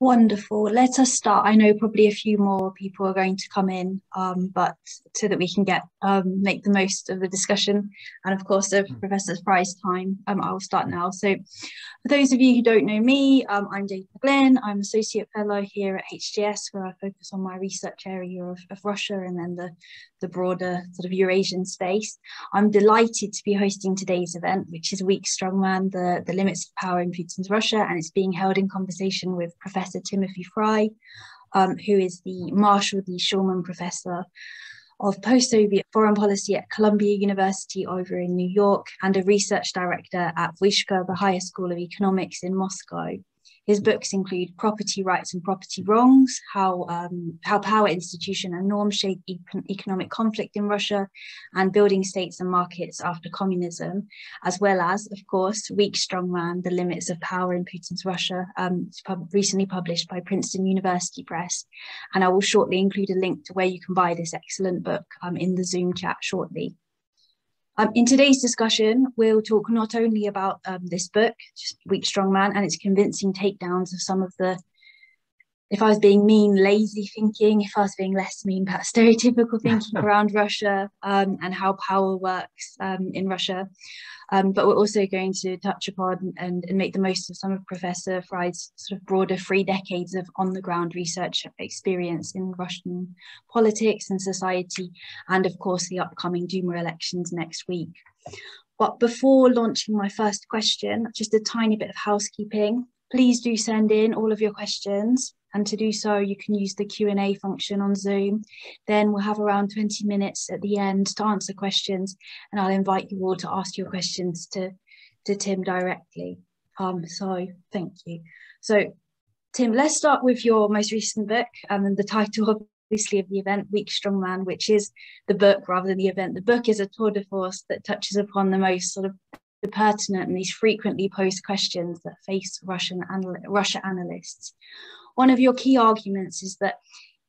Wonderful. Let us start. I know probably a few more people are going to come in, um, but so that we can get um, make the most of the discussion and of course of mm. Professor Frye's time, um, I'll start now. So for those of you who don't know me, um, I'm Jade McGlynn. I'm Associate Fellow here at HJS where I focus on my research area of, of Russia and then the, the broader sort of Eurasian space. I'm delighted to be hosting today's event, which is Weak Strongman, the, the Limits of Power in Putin's Russia, and it's being held in conversation with Professor Timothy Frye, um, who is the Marshall D. Shulman Professor of post-Soviet foreign policy at Columbia University over in New York and a research director at Vyshka, the Higher School of Economics in Moscow. His books include Property Rights and Property Wrongs, How, um, how Power Institution and Norm Shape Economic Conflict in Russia, and Building States and Markets After Communism, as well as, of course, Weak Strongman, The Limits of Power in Putin's Russia, um, pub recently published by Princeton University Press. And I will shortly include a link to where you can buy this excellent book um, in the Zoom chat shortly. Um, in today's discussion, we'll talk not only about um, this book, Weak Strong Man, and its convincing takedowns of some of the, if I was being mean, lazy thinking, if I was being less mean, perhaps stereotypical thinking around Russia um, and how power works um, in Russia. Um, but we're also going to touch upon and, and, make the most of some of Professor Frye's sort of broader three decades of on-the-ground research experience in Russian politics and society, and of course the upcoming Duma elections next week. But before launching my first question, just a tiny bit of housekeeping. Please do send in all of your questions. And to do so, you can use the Q&A function on Zoom. Then we'll have around 20 minutes at the end to answer questions. And I'll invite you all to ask your questions to, to Tim directly. Um, so thank you. So Tim, let's start with your most recent book um, and the title obviously of the event, Weak Strong Man, which is the book rather than the event. The book is a tour de force that touches upon the most sort of the pertinent and these frequently posed questions that face Russian anal Russia analysts one of your key arguments is that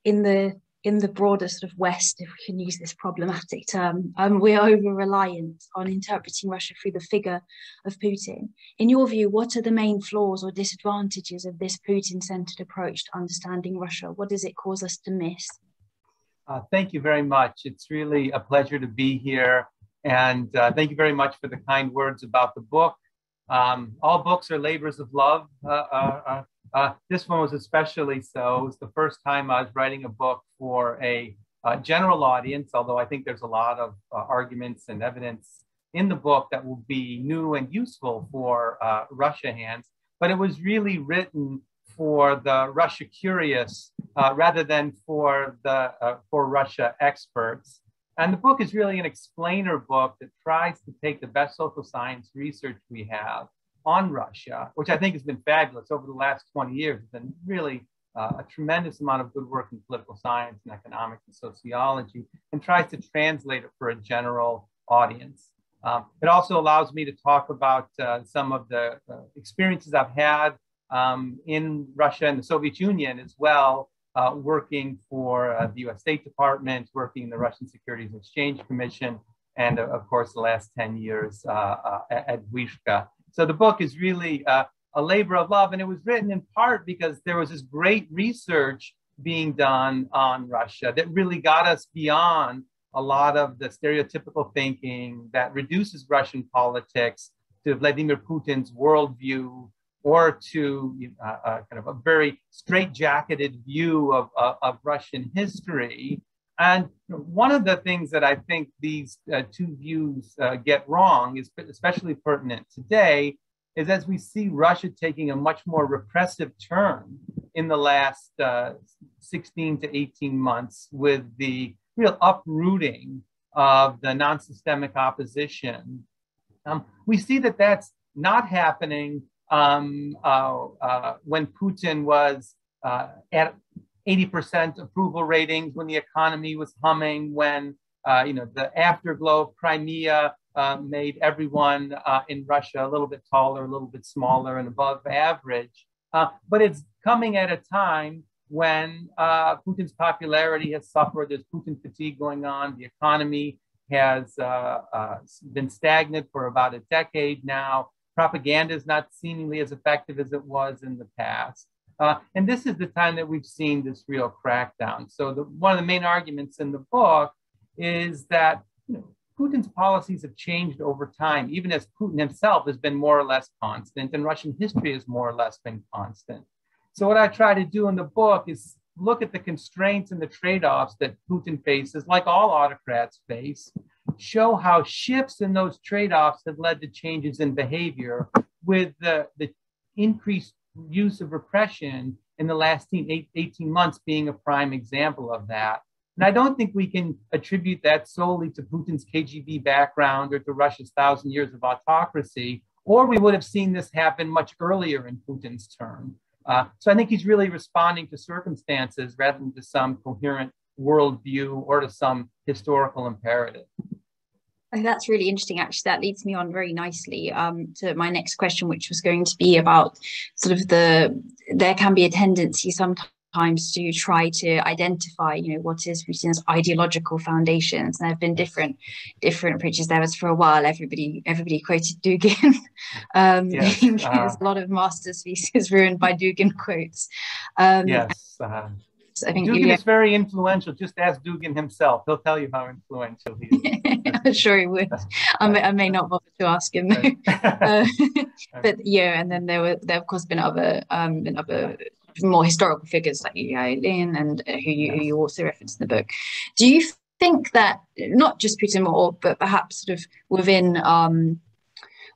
in the in the broader sort of West, if we can use this problematic term, um, we're over reliant on interpreting Russia through the figure of Putin. In your view, what are the main flaws or disadvantages of this Putin centered approach to understanding Russia? What does it cause us to miss? Uh, thank you very much. It's really a pleasure to be here. And uh, thank you very much for the kind words about the book. Um, all books are labors of love. Uh, uh, this one was especially so. It was the first time I was writing a book for a uh, general audience, although I think there's a lot of uh, arguments and evidence in the book that will be new and useful for uh, Russia hands. But it was really written for the Russia curious uh, rather than for the uh, for Russia experts. And the book is really an explainer book that tries to take the best social science research we have on Russia, which I think has been fabulous over the last 20 years. It's been really uh, a tremendous amount of good work in political science and economics and sociology, and tries to translate it for a general audience. Um, it also allows me to talk about uh, some of the uh, experiences I've had um, in Russia and the Soviet Union as well, uh, working for uh, the US State Department, working in the Russian Securities and Exchange Commission, and uh, of course, the last 10 years at, at Vyshka. So the book is really uh, a labor of love, and it was written in part because there was this great research being done on Russia that really got us beyond a lot of the stereotypical thinking that reduces Russian politics to Vladimir Putin's worldview or to uh, uh, kind of a very straitjacketed view of, uh, of Russian history. And one of the things that I think these uh, two views uh, get wrong is especially pertinent today is as we see Russia taking a much more repressive turn in the last uh, 16 to 18 months with the real uprooting of the non-systemic opposition. Um, we see that that's not happening um, uh, uh, when Putin was uh, at 80% approval ratings when the economy was humming, when uh, you know the afterglow of Crimea uh, made everyone uh, in Russia a little bit taller, a little bit smaller, and above average. Uh, but it's coming at a time when uh, Putin's popularity has suffered. There's Putin fatigue going on. The economy has uh, been stagnant for about a decade now. Propaganda is not seemingly as effective as it was in the past. Uh, and this is the time that we've seen this real crackdown. So the, one of the main arguments in the book is that you know, Putin's policies have changed over time, even as Putin himself has been more or less constant, and Russian history has more or less been constant. So what I try to do in the book is look at the constraints and the trade-offs that Putin faces, like all autocrats face, show how shifts in those trade-offs have led to changes in behavior with the, the increased use of repression in the last 18 months being a prime example of that. And I don't think we can attribute that solely to Putin's KGB background or to Russia's thousand years of autocracy, or we would have seen this happen much earlier in Putin's term. Uh, so I think he's really responding to circumstances rather than to some coherent worldview or to some historical imperative. Oh, that's really interesting. Actually, that leads me on very nicely um, to my next question, which was going to be about sort of the there can be a tendency sometimes to try to identify, you know, what is Putin's ideological foundations. And there have been different different approaches. There was for a while everybody everybody quoted Dugin. um, yes, uh, there's a lot of masterpieces ruined by Dugin quotes. Um, yes. Uh, I think Dugin is very influential. Just ask Dugin himself; he'll tell you how influential he is. I'm sure he would. I may, I may not bother to ask him, uh, but yeah. And then there were there of course been other um been other more historical figures like Ilyin and uh, who you, who you also reference in the book. Do you think that not just Putin more, but perhaps sort of within um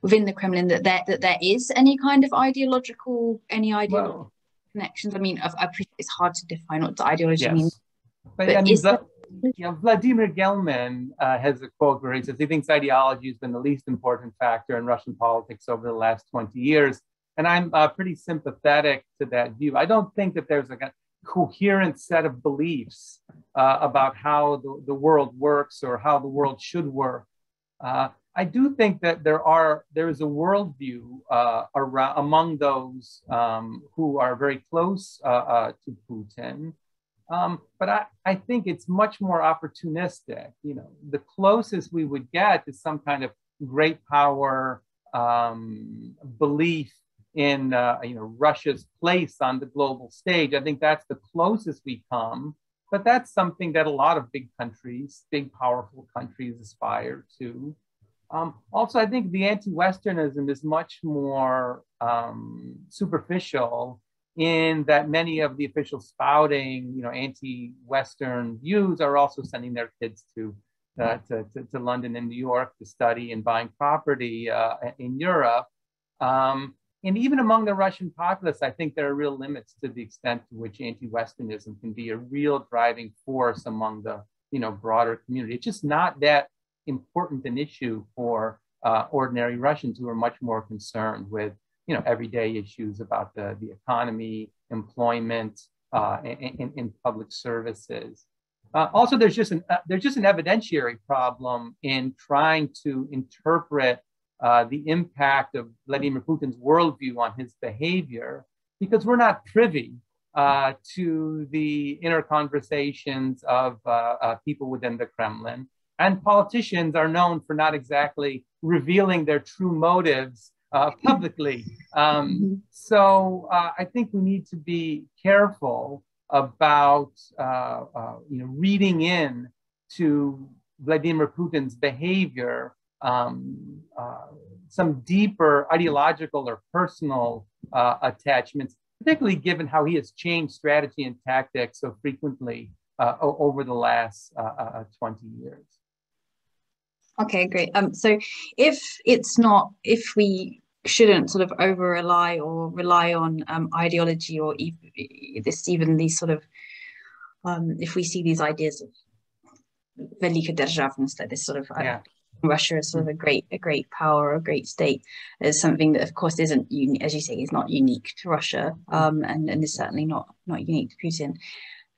within the Kremlin that there that there is any kind of ideological any ideological well, connections? I mean, I, I appreciate it's hard to define what the ideology yes. means. But, but I mean, that, know, Vladimir Gelman uh, has a quote where he says he thinks ideology has been the least important factor in Russian politics over the last 20 years. And I'm uh, pretty sympathetic to that view. I don't think that there's a coherent set of beliefs uh, about how the, the world works or how the world should work. Uh, I do think that there are there is a worldview uh, around among those um, who are very close uh, to Putin, um, but I, I think it's much more opportunistic. You know, the closest we would get is some kind of great power um, belief in uh, you know Russia's place on the global stage. I think that's the closest we come. But that's something that a lot of big countries, big powerful countries, aspire to. Um, also, I think the anti-Westernism is much more um, superficial in that many of the officials spouting, you know, anti-Western views are also sending their kids to, uh, to, to, to, London and New York to study and buying property uh, in Europe. Um, and even among the Russian populace, I think there are real limits to the extent to which anti-Westernism can be a real driving force among the, you know, broader community. It's just not that important an issue for uh, ordinary Russians who are much more concerned with you know everyday issues about the, the economy, employment, uh, in public services. Uh, also, there's just an uh, there's just an evidentiary problem in trying to interpret uh, the impact of Vladimir Putin's worldview on his behavior because we're not privy uh, to the inner conversations of uh, people within the Kremlin. And politicians are known for not exactly revealing their true motives uh, publicly. Um, so uh, I think we need to be careful about uh, uh, you know reading in to Vladimir Putin's behavior um, uh, some deeper ideological or personal attachments, particularly given how he has changed strategy and tactics so frequently over the last 20 years. Okay, great. Um, so if it's not, if we shouldn't sort of over rely or rely on um, ideology or even this, even these sort of, um, if we see these ideas of Velika Derzhavnost, like this sort of uh, yeah. Russia is sort of a great, a great power, a great state, is something that, of course, isn't unique, as you say, is not unique to Russia, um, and and is certainly not not unique to Putin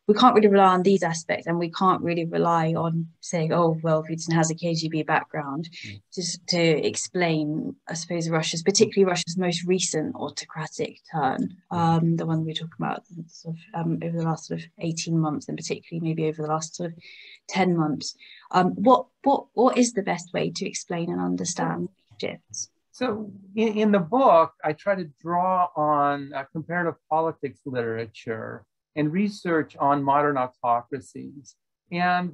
we can't really rely on these aspects and we can't really rely on saying oh well putin has a kgb background mm. just to explain i suppose russia's particularly russia's most recent autocratic turn mm. um, the one we're talking about sort of, um, over the last sort of 18 months and particularly maybe over the last sort of 10 months um, what what what is the best way to explain and understand shifts So in, in, the book, I try to draw on uh, comparative politics literature and research on modern autocracies. And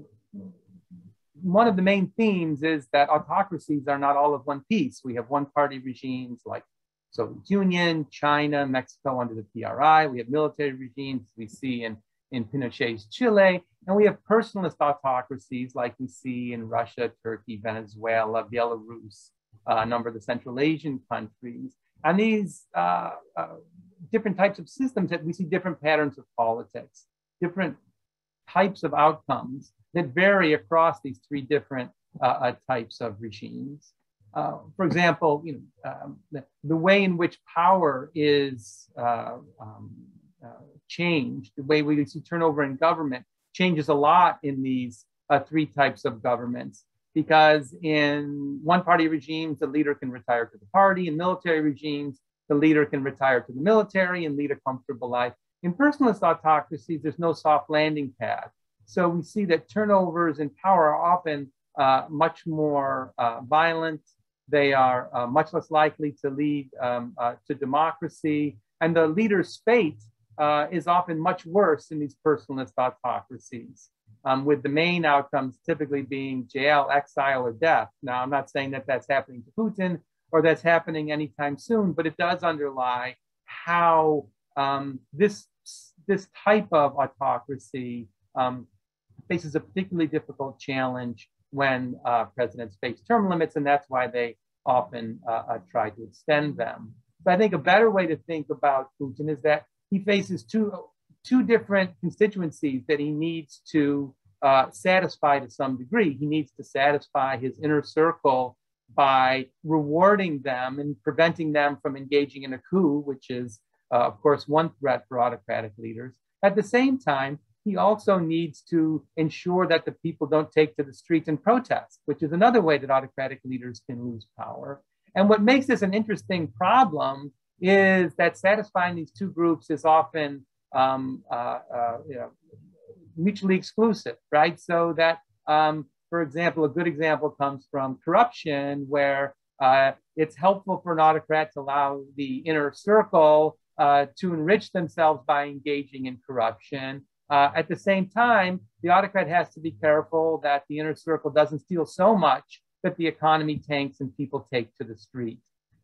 one of the main themes is that autocracies are not all of one piece. We have one party regimes like Soviet Union, China, Mexico under the PRI. We have military regimes we see in, in Pinochet's Chile. And we have personalist autocracies like we see in Russia, Turkey, Venezuela, Belarus, uh, a number of the Central Asian countries. And these uh, uh, different types of systems that we see different patterns of politics, different types of outcomes that vary across these three different uh, uh, types of regimes. Uh, for example, you know, um, the, the, way in which power is uh, um, uh, changed, the way we see turnover in government changes a lot in these uh, three types of governments. Because in one party regimes, the leader can retire to the party. In military regimes, the leader can retire to the military and lead a comfortable life. In personalist autocracies, there's no soft landing pad. So we see that turnovers in power are often uh, much more uh, violent. They are uh, much less likely to lead um, uh, to democracy. And the leader's fate uh, is often much worse in these personalist autocracies, um, with the main outcomes typically being jail, exile, or death. Now, I'm not saying that that's happening to Putin or that's happening anytime soon, but it does underlie how um, this, this type of autocracy um, faces a particularly difficult challenge when uh, presidents face term limits, and that's why they often uh, uh, try to extend them. But I think a better way to think about Putin is that he faces two, two different constituencies that he needs to uh, satisfy to some degree. He needs to satisfy his inner circle by rewarding them and preventing them from engaging in a coup, which is, uh, of course, one threat for autocratic leaders. At the same time, he also needs to ensure that the people don't take to the streets and protest, which is another way that autocratic leaders can lose power. And what makes this an interesting problem is that satisfying these two groups is often um, uh, uh, you know, mutually exclusive, right? So that, um, for example, a good example comes from corruption, where uh, it's helpful for an autocrat to allow the inner circle uh, to enrich themselves by engaging in corruption. Uh, at the same time, the autocrat has to be careful that the inner circle doesn't steal so much that the economy tanks and people take to the street.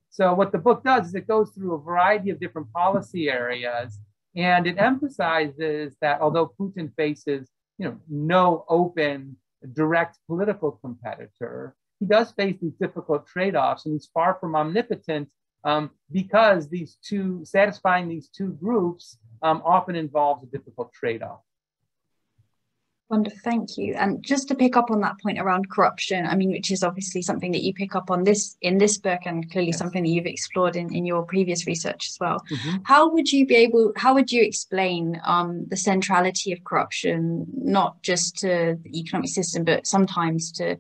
So what the book does is it goes through a variety of different policy areas and it emphasizes that although Putin faces you know, no open, direct political competitor, he does face these difficult trade-offs and he's far from omnipotent um, because these two, satisfying these two groups um, often involves a difficult trade-off. Wonderful, thank you. And just to pick up on that point around corruption, I mean, which is obviously something that you pick up on this in this book and clearly yes. something that you've explored in, in your previous research as well. Mm-hmm. How would you be able, how would you explain um, the centrality of corruption, not just to the economic system, but sometimes to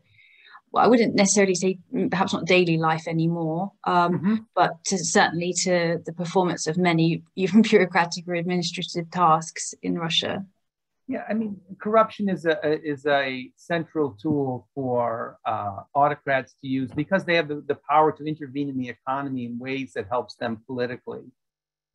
well, I wouldn't necessarily say mm, perhaps not daily life anymore, um, mm-hmm. but to, certainly to the performance of many even bureaucratic or administrative tasks in Russia. Yeah, I mean, corruption is a is a central tool for uh, autocrats to use because they have the, the power to intervene in the economy in ways that helps them politically.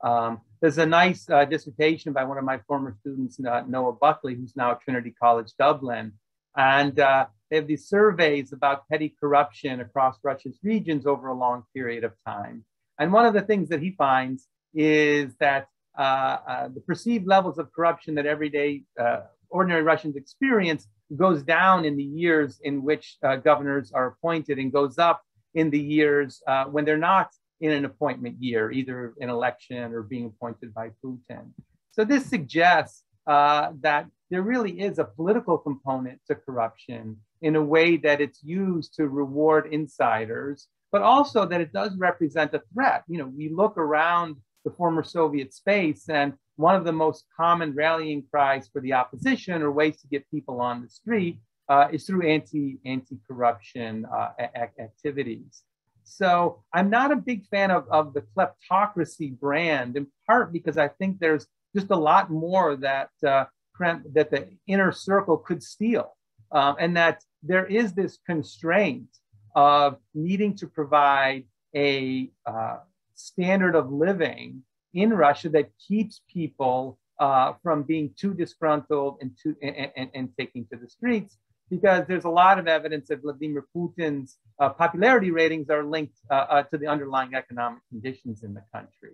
Um, there's a nice uh, dissertation by one of my former students, uh, Noah Buckley, who's now at Trinity College Dublin, and uh, they have these surveys about petty corruption across Russia's regions over a long period of time. And one of the things that he finds is that the perceived levels of corruption that everyday uh, ordinary Russians experience goes down in the years in which uh, governors are appointed and goes up in the years uh, when they're not in an appointment year, either an election or being appointed by Putin. So this suggests uh, that there really is a political component to corruption in a way that it's used to reward insiders, but also that it does represent a threat. You know, we look around the former Soviet space, and one of the most common rallying cries for the opposition or ways to get people on the street uh, is through anti anti corruption uh, activities. So I'm not a big fan of, of the kleptocracy brand, in part because I think there's just a lot more that uh, that the inner circle could steal, um, and that there is this constraint of needing to provide a uh, standard of living in Russia that keeps people uh, from being too disgruntled and, too, and, and, and, taking to the streets because there's a lot of evidence that Vladimir Putin's uh, popularity ratings are linked uh, uh, to the underlying economic conditions in the country.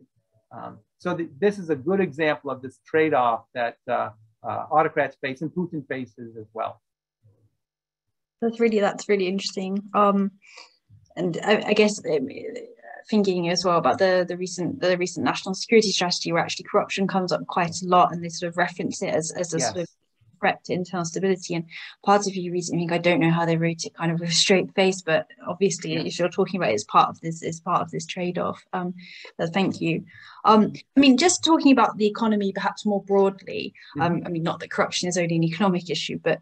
Um, so the, this is a good example of this trade-off that uh, uh, autocrats face and Putin faces as well. That's really that's really interesting. Um, and I, I guess um, thinking as well about the the recent the recent national security strategy, where actually corruption comes up quite a lot, and they sort of reference it as as a yes. sort of threat to internal stability. And part of you recently think I don't know how they wrote it kind of with a straight face, but obviously yeah. if you're talking about it, it's part of this is part of this trade-off. Um, thank you. Um, I mean, just talking about the economy perhaps more broadly, um. I mean, not that corruption is only an economic issue, but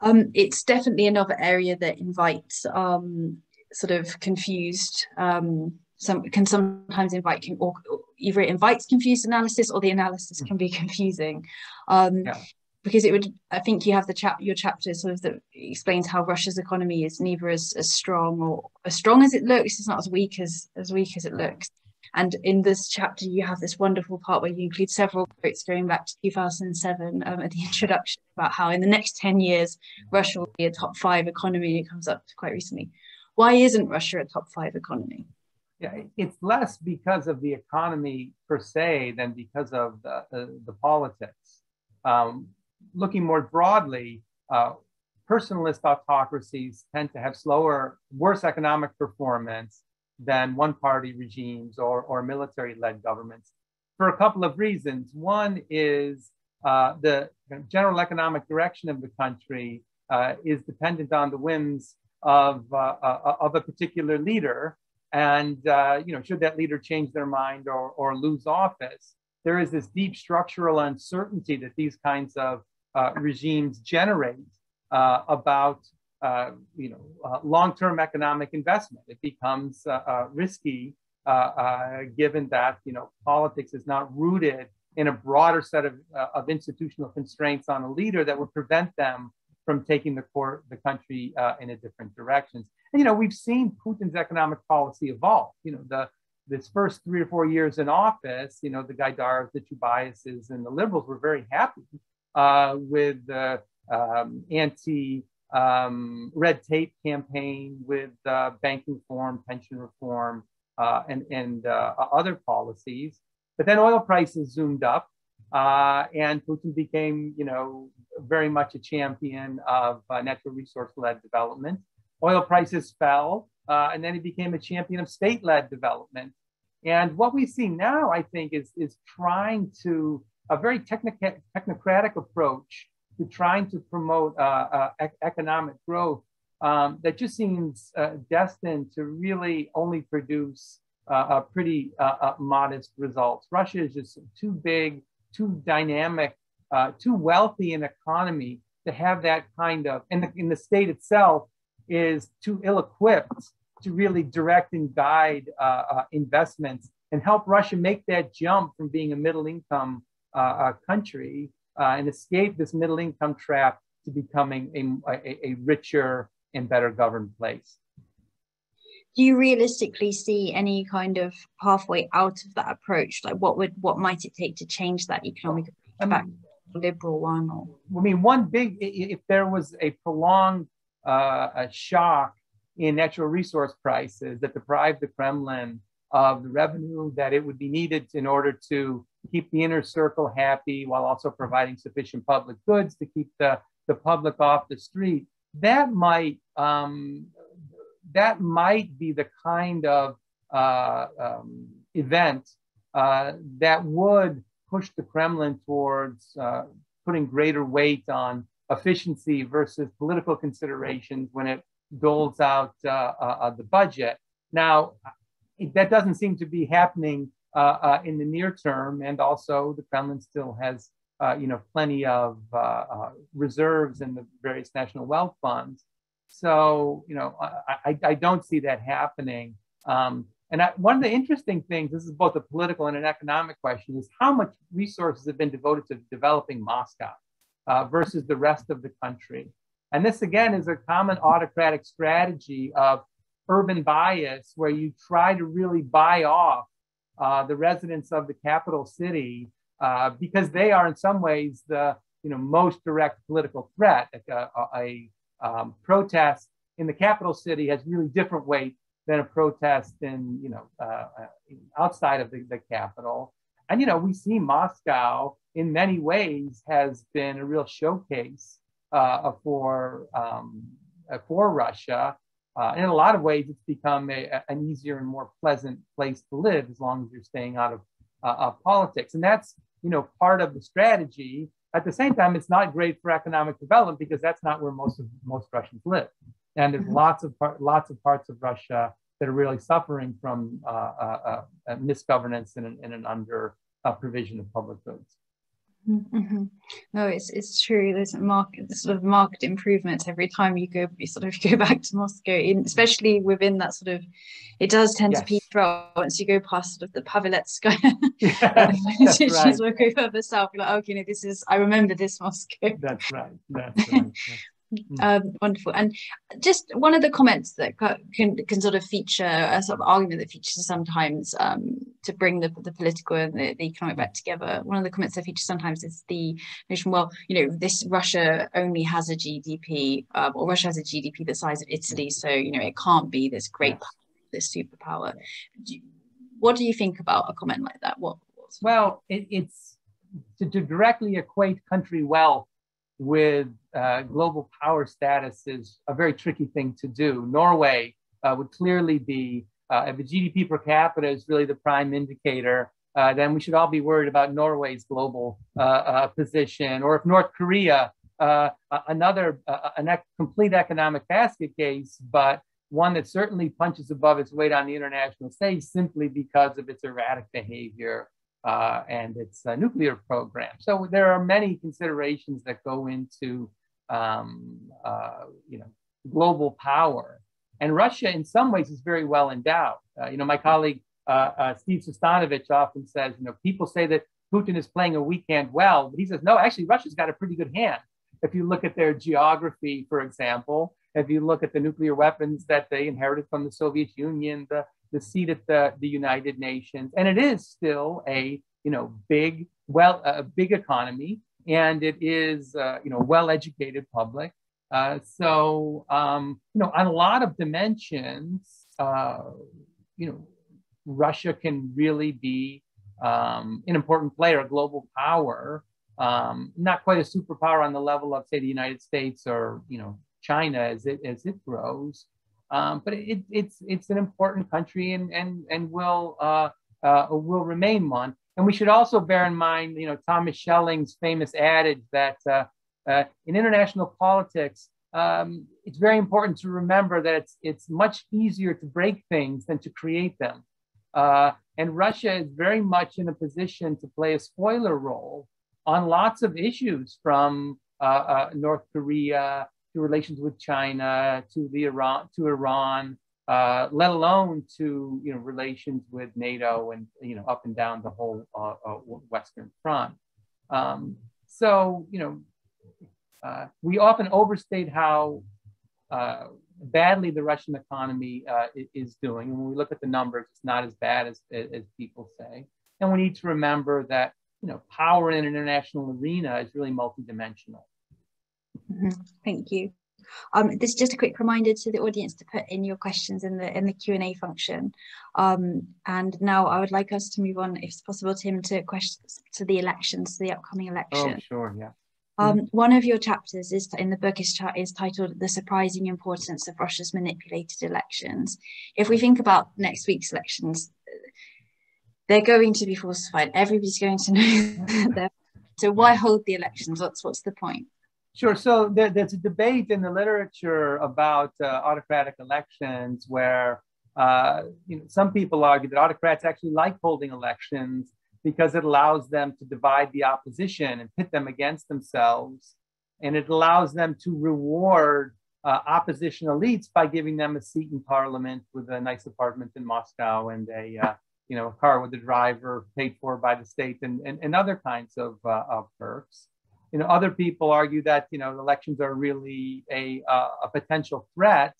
um, it's definitely another area that invites um, sort of confused um, some can sometimes invite or either it invites confused analysis or the analysis can be confusing. Um, yeah. because it would i think you have the chap your chapter sort of that explains how russia's economy is neither as, as strong or as strong as it looks it's not as weak as as weak as it looks. And in this chapter you have this wonderful part where you include several quotes going back to 2007 um, at the introduction about how in the next 10 years russia will be a top five economy. It comes up quite recently. Why isn't russia a top five economy yeah, it's less because of the economy per se than because of the, the, the politics. Um, looking more broadly, uh, personalist autocracies tend to have slower, worse economic performance than one party regimes or, or military led governments for a couple of reasons. One is uh, the general economic direction of the country uh, is dependent on the whims of, uh, uh of a particular leader. And uh, you know, should that leader change their mind or, or lose office, there is this deep structural uncertainty that these kinds of uh, regimes generate uh, about uh, you know uh, long-term economic investment. It becomes uh, risky given that you know politics is not rooted in a broader set of, of institutional constraints on a leader that would prevent them from taking the court, the country in a different directions. And you know we've seen Putin's economic policy evolve. You know the this first three or four years in office, you know, the Gaidars, the Chubaises, and the liberals were very happy uh, with the um, anti um, red tape campaign, with uh, banking reform, pension reform, uh, and, and uh, other policies. But then oil prices zoomed up, uh, and Putin became, you know, very much a champion of uh, natural resource-led development. Oil prices fell, and then he became a champion of state-led development. And what we see now, I think, is, is trying to a very technocratic approach to trying to promote uh, uh, ec economic growth um, that just seems uh, destined to really only produce uh, pretty uh, uh, modest results. Russia is just too big, too dynamic, too wealthy an economy to have that kind of, and and the state itself is too ill-equipped to really direct and guide investments and help Russia make that jump from being a middle income uh, country uh, and escape this middle income trap to becoming a, a, a richer and better governed place. Do you realistically see any kind of pathway out of that approach? Like what would what might it take to change that economic I mean, back liberal one or? I mean one big if there was a prolonged uh, a shock in natural resource prices that deprived the kremlin of the revenue that it would be needed in order to keep the inner circle happy while also providing sufficient public goods to keep the, the public off the street. That might um, that might be the kind of uh, um, event uh, that would push the Kremlin towards uh, putting greater weight on efficiency versus political considerations when it doles out uh, uh, the budget. Now, that doesn't seem to be happening uh, uh, in the near term, and also the Kremlin still has uh, you know plenty of reserves in the various national wealth funds. So you know I, I don't see that happening. Um, and I, one of the interesting things, this is both a political and an economic question, is how much resources have been devoted to developing Moscow uh, versus the rest of the country. And this again is a common autocratic strategy of urban bias where you try to really buy off uh, the residents of the capital city uh, because they are in some ways the you know most direct political threat. Like a, a, a um, protest in the capital city has really different weight than a protest in you know uh, uh, outside of the, the capital. And you know we see Moscow in many ways has been a real showcase uh, for um, for Russia. Uh, in a lot of ways, it's become a, an easier and more pleasant place to live as long as you're staying out of, uh, of politics. And that's you know part of the strategy. At the same time, it's not great for economic development because that's not where most of most Russians live. And there's mm-hmm. lots of par- lots of parts of Russia that are really suffering from uh, uh, uh misgovernance and an, and an under uh, provision of public goods. Mm-hmm. No, it's it's true. There's a market, sort of market improvements every time you go. You sort of go back to Moscow, in, especially within that sort of. It does tend yes. to peter out once you go past sort of the Paveletskaya, yeah, which right. go further south. You're like, okay, no, this is. I remember this Moscow. That's right. That's right. Um, wonderful. And just one of the comments that can, can sort of feature a sort of argument that features sometimes um, to bring the, the political and the, the, economic back together. One of the comments that features sometimes is the notion, well, you know, this Russia only has a GDP, um, or Russia has a GDP the size of Italy, so you know it can't be this great, this superpower. Do what do you think about a comment like that? What? Well, it, it's to, to directly equate country wealth with uh, global power status is a very tricky thing to do. Norway uh, would clearly be, uh, if the GDP per capita is really the prime indicator, uh, then we should all be worried about Norway's global uh, position. Or if North Korea, another an ec- complete economic basket case, but one that certainly punches above its weight on the international stage simply because of its erratic behavior uh, and its uh, nuclear program. So there are many considerations that go into um, uh, you know global power, and Russia in some ways is very well endowed. Uh, you know, my colleague uh, uh, Steve Sestanovich often says, you know, people say that Putin is playing a weak hand well, but he says no, actually Russia's got a pretty good hand. If you look at their geography, for example, if you look at the nuclear weapons that they inherited from the Soviet Union, the the seat at the, the United Nations, and it is still a you know big well a big economy, and it is uh, you know well educated public. Uh, so um, you know on a lot of dimensions, uh, you know Russia can really be um, an important player, a global power. Um, not quite a superpower on the level of say the United States or you know China as it as it grows, um, but it, it's it's an important country and and and will uh, uh, will remain one. And we should also bear in mind, you know, Thomas Schelling's famous adage that uh, uh in international politics, um, it's very important to remember that it's it's much easier to break things than to create them. Uh, and Russia is very much in a position to play a spoiler role on lots of issues, from uh, North Korea to relations with China, to the Iran, to Iran, uh, let alone to you know relations with NATO and you know up and down the whole uh, uh, Western Front. Um, so you know uh, we often overstate how uh, badly the Russian economy uh, is doing. And when we look at the numbers, it's not as bad as, as people say. And we need to remember that you know power in an international arena is really multidimensional. Mm-hmm. Thank you. Um, this is just a quick reminder to the audience to put in your questions in the in the Q and A function. Um, and now I would like us to move on, if it's possible, Tim, to questions to the elections, to the upcoming election. Oh, sure, yeah. Um, one of your chapters is in the book is, is titled "The Surprising Importance of Russia's Manipulated Elections." If we think about next week's elections, they're going to be falsified. Everybody's going to know. so why hold the elections? What's what's the point? Sure. So there, there's a debate in the literature about uh, autocratic elections where uh, you know, some people argue that autocrats actually like holding elections because it allows them to divide the opposition and pit them against themselves. And it allows them to reward uh, opposition elites by giving them a seat in parliament with a nice apartment in Moscow and a uh, you know a car with a driver paid for by the state and, and, and other kinds of, uh, of perks you know, other people argue that you know elections are really a uh, a potential threat,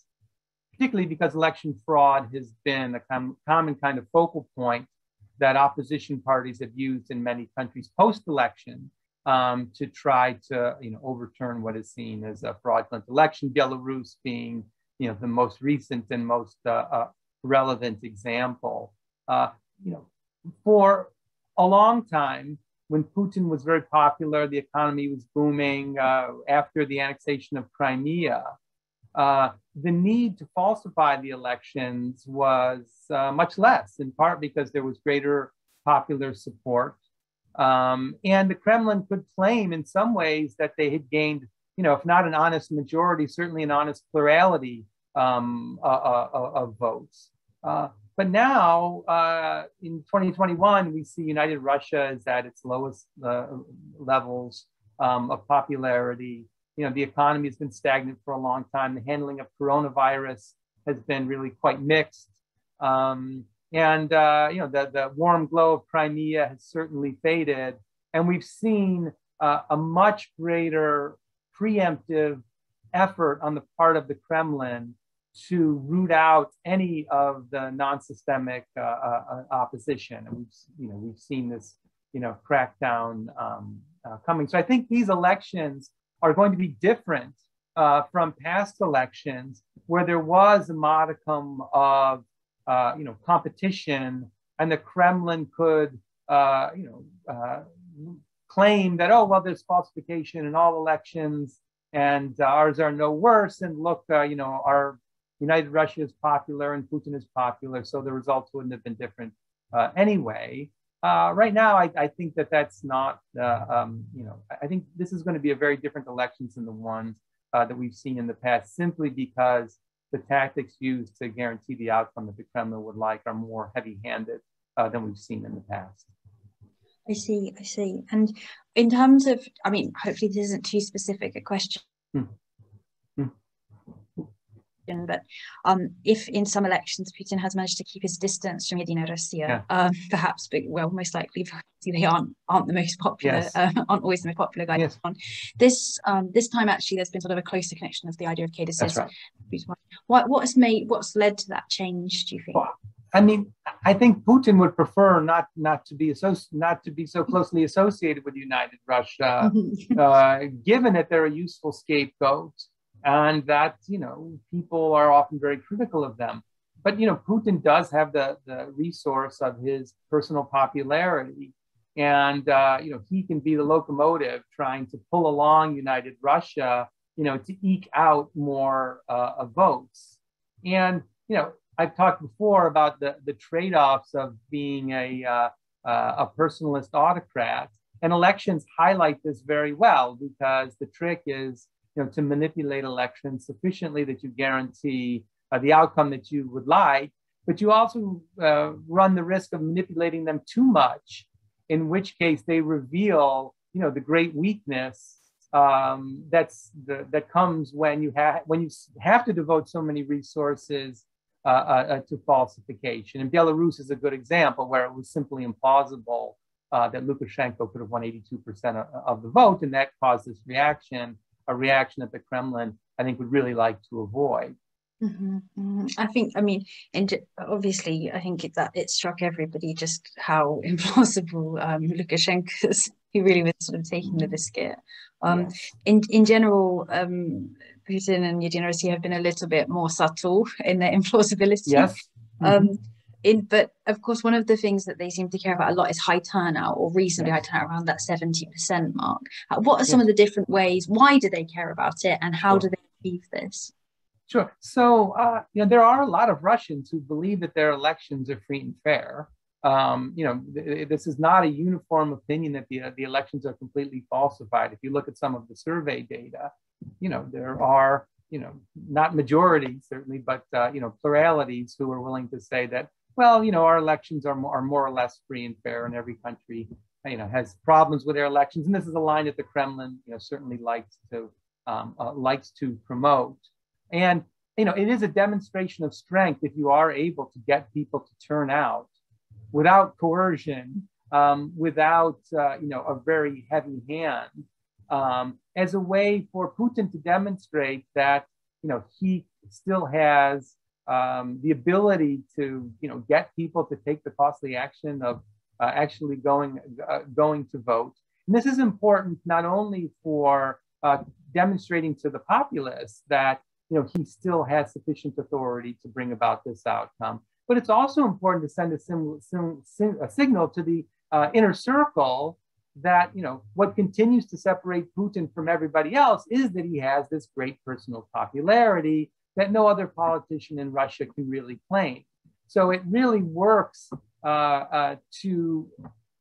particularly because election fraud has been a com- common kind of focal point that opposition parties have used in many countries post-election um, to try to you know, overturn what is seen as a fraudulent election, Belarus being you know, the most recent and most uh, uh, relevant example. Uh, you know, for a long time, when Putin was very popular, the economy was booming uh, after the annexation of Crimea, uh, the need to falsify the elections was uh, much less, in part because there was greater popular support. Um, and the Kremlin could claim in some ways that they had gained, you know, if not an honest majority, certainly an honest plurality um, uh, uh, uh of votes. Uh, but now uh, in 2021, we see United Russia is at its lowest levels um, of popularity you know, the economy has been stagnant for a long time. The handling of coronavirus has been really quite mixed. Um, and, uh, you know, the, the warm glow of Crimea has certainly faded. And we've seen uh, a much greater preemptive effort on the part of the Kremlin to root out any of the non-systemic uh, uh, uh opposition. And we've, you know, we've seen this, you know, crackdown um, uh, coming. So I think these elections are going to be different uh, from past elections where there was a modicum of uh, you know competition and the Kremlin could you know claim that oh well there's falsification in all elections and ours are no worse and look you know our United Russia is popular and Putin is popular so the results wouldn't have been different uh, anyway uh, right now, I, I, think that that's not, uh, um, you know, I think this is going to be a very different elections than the ones uh, that we've seen in the past, simply because the tactics used to guarantee the outcome that the Kremlin would like are more heavy-handed uh, than we've seen in the past. I see, I see. And in terms of, I mean, hopefully this isn't too specific a question. Hmm but um, if in some elections Putin has managed to keep his distance from Yedina Russia, yeah. um, perhaps, but well, most likely they aren't aren't the most popular, yes. uh, aren't always the most popular guys yes. on. This um, this time actually, there's been sort of a closer connection of the idea of cadres. Right. What what has made what's led to that change? Do you think? Well, I mean, I think Putin would prefer not not to be associ- not to be so closely associated with United Russia, uh, given that they're a useful scapegoat and that you know people are often very critical of them. But you know putin does have the, the resource of his personal popularity. And uh, you know he can be the locomotive trying to pull along united russia you know to eke out more uh, votes. And you know i've talked before about the, the trade-offs of being a, uh, uh a personalist autocrat. And elections highlight this very well because the trick is you know, to manipulate elections sufficiently that you guarantee uh, the outcome that you would like, but you also uh, run the risk of manipulating them too much, in which case they reveal, you know, the great weakness um, that's the, that comes when you have when you have to devote so many resources uh, uh, uh to falsification. And Belarus is a good example where it was simply implausible uh, that Lukashenko could have won 82% of, of the vote, and that caused this reaction a reaction that the Kremlin, I think, would really like to avoid. Mm-hmm, mm-hmm. I think, I mean, and obviously, I think it, that it struck everybody just how implausible um, Lukashenko is. He really was sort of taking the biscuit. Um. In in general, um, Putin and Russia have been a little bit more subtle in their implausibility. Yes. Um, mm-hmm in but of course one of the things that they seem to care about a lot is high turnout or reasonably high turnout around that 70% mark. Uh, what are some of the different ways why do they care about it and how sure. do they achieve this? Sure. So uh, you know there are a lot of russians who believe that their elections are free and fair. Um, you know th- this is not a uniform opinion that the, uh, the elections are completely falsified. If you look at some of the survey data you know there are you know not majorities certainly but uh, you know pluralities who are willing to say that well, you know, our elections are more, are more or less free and fair, and every country, you know, has problems with their elections. And this is a line that the Kremlin, you know, certainly likes to um, uh, likes to promote. And you know, it is a demonstration of strength if you are able to get people to turn out without coercion, um, without uh, you know a very heavy hand, um, as a way for Putin to demonstrate that you know he still has um, the ability to you know get people to take the costly action of uh, actually going uh, going to vote. And this is important not only for uh, demonstrating to the populace that you know he still has sufficient authority to bring about this outcome, but it's also important to send a, sim, sim, sim, a signal to the uh, inner circle that you know what continues to separate Putin from everybody else is that he has this great personal popularity that no other politician in Russia can really claim. So it really works uh, uh, to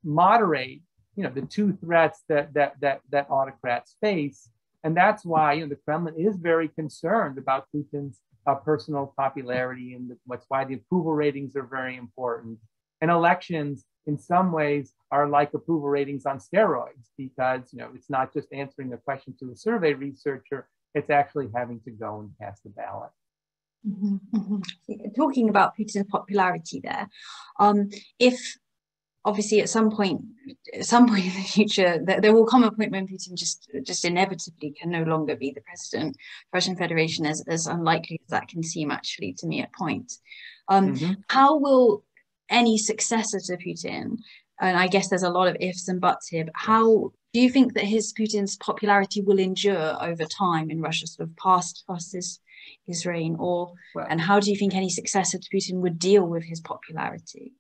moderate, you know, the two threats that that that that autocrats face, and that's why you know the Kremlin is very concerned about Putin's uh, personal popularity, and that's why the approval ratings are very important. And elections, in some ways, are like approval ratings on steroids because you know it's not just answering a question to a survey researcher; it's actually having to go and cast a ballot. Mm-hmm, mm-hmm. Talking about Putin's popularity there, um, if obviously at some point, at some point in the future, there, there, will come a point when Putin just just inevitably can no longer be the president. of Russian Federation, as, as unlikely as that can seem, actually, to me at point. Um, mm-hmm. How will any successor to Putin, and I guess there's a lot of ifs and buts here, but how do you think that his Putin's popularity will endure over time in Russia, sort of past past his his reign, or well, and how do you think any successor to Putin would deal with his popularity?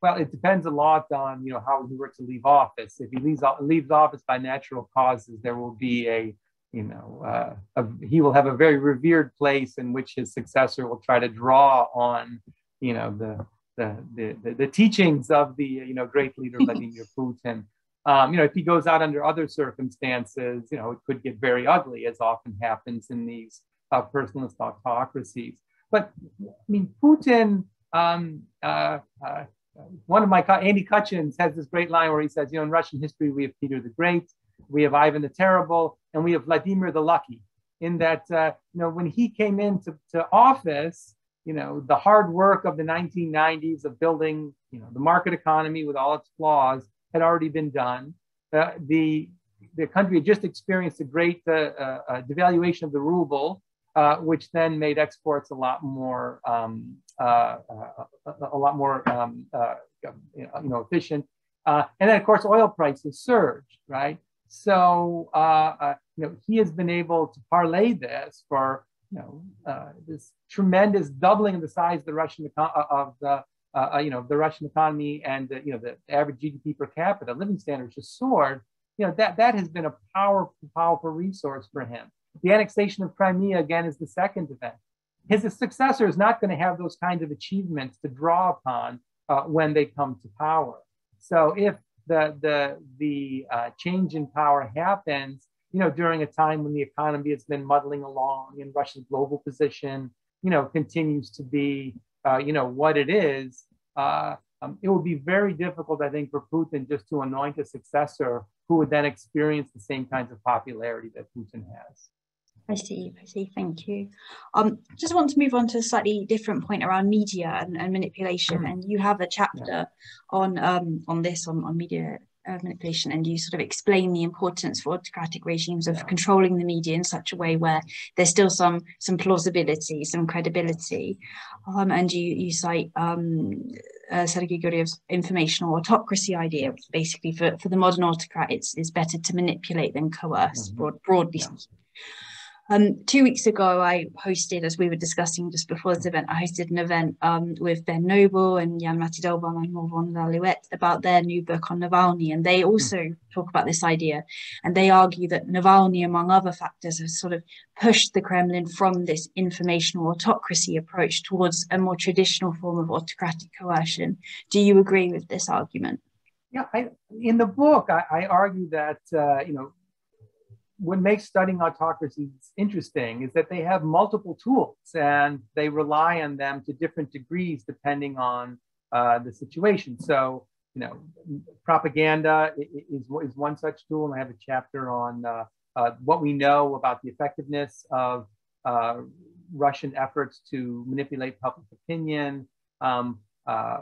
Well, it depends a lot on you know how he were to leave office. If he leaves leaves office by natural causes, there will be a you know uh, a, he will have a very revered place in which his successor will try to draw on you know the the the, the, the teachings of the you know great leader Vladimir Putin. Um, you know, if he goes out under other circumstances, you know, it could get very ugly, as often happens in these uh, personalist autocracies. But I mean, Putin, um, uh, uh, one of my, Andy Kuchins has this great line where he says, you know, in Russian history, we have Peter the Great, we have Ivan the Terrible, and we have Vladimir the Lucky. In that, uh, you know, when he came into to office, you know, the hard work of the 1990s of building, you know, the market economy with all its flaws had already been done. Uh, the the country had just experienced a great uh, uh, uh devaluation of the ruble, uh, which then made exports a lot more um, uh, uh, a lot more um, uh, you know efficient. Uh, and then of course oil prices surged, right? So you know he has been able to parlay this for you know this tremendous doubling of the size of the Russian of the uh, you know, the Russian economy and uh, you know the average GDP per capita, living standards just soared. You know that that has been a powerful, powerful resource for him. The annexation of Crimea, again, is the second event. His successor is not going to have those kinds of achievements to draw upon uh, when they come to power. So if the, the, the uh, change in power happens, you know, during a time when the economy has been muddling along and Russia's global position, you know, continues to be, uh, you know, what it is, uh, um, it would be very difficult, I think, for Putin just to anoint a successor who would then experience the same kinds of popularity that Putin has. I see, I see, thank you. Um, just want to move on to a slightly different point around media and, and manipulation. Mm. And you have a chapter yeah. on um, on this, on, on media uh, manipulation, and you sort of explain the importance for autocratic regimes of yeah. controlling the media in such a way where there's still some some plausibility, some credibility. Um, and you, you cite um, uh, Sergei Guriev's informational autocracy idea, basically for, for the modern autocrat, it's, it's better to manipulate than coerce, mm-hmm. broad, broadly yeah. Um, two weeks ago, I hosted, as we were discussing just before this event, I hosted an event um, with Ben Noble and Jan Matti Dollbaum and Morvan Lallouet about their new book on Navalny. And they also mm. talk about this idea. And they argue that Navalny, among other factors, has sort of pushed the Kremlin from this informational autocracy approach towards a more traditional form of autocratic coercion. Do you agree with this argument? Yeah, I, in the book, I, I argue that, uh, you know, what makes studying autocracies interesting is that they have multiple tools and they rely on them to different degrees depending on uh, the situation. So, you know, propaganda is, is one such tool. And I have a chapter on uh, uh, what we know about the effectiveness of uh, Russian efforts to manipulate public opinion, um, uh,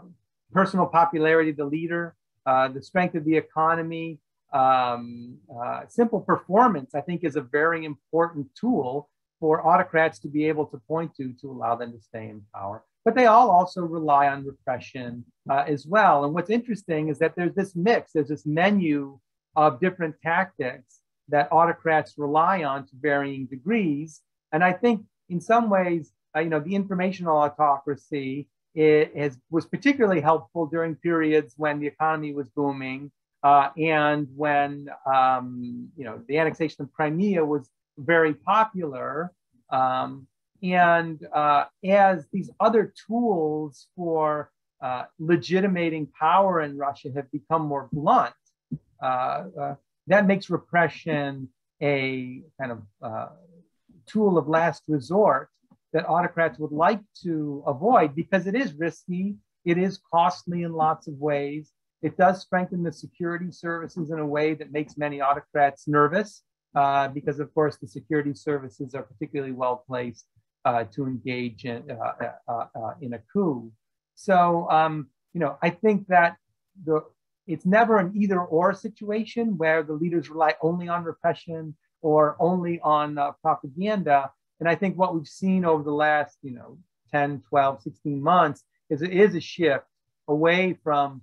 personal popularity of the leader, uh, the strength of the economy, um, uh, simple performance, I think, is a very important tool for autocrats to be able to point to to allow them to stay in power. But they all also rely on repression uh, as well. And what's interesting is that there's this mix, there's this menu of different tactics that autocrats rely on to varying degrees. And I think in some ways, uh, you know, the informational autocracy it has, was particularly helpful during periods when the economy was booming uh, and when um, you know the annexation of Crimea was very popular. Um, and uh, as these other tools for uh, legitimating power in Russia have become more blunt, uh, uh, that makes repression a kind of uh, tool of last resort that autocrats would like to avoid because it is risky, it is costly in lots of ways. It does strengthen the security services in a way that makes many autocrats nervous uh, because, of course, the security services are particularly well placed uh, to engage in, uh, uh, uh, in a coup. So, um, you know, I think that the it's never an either or situation where the leaders rely only on repression or only on propaganda. And I think what we've seen over the last, you know, 10, 12, 16 months is it is a shift away from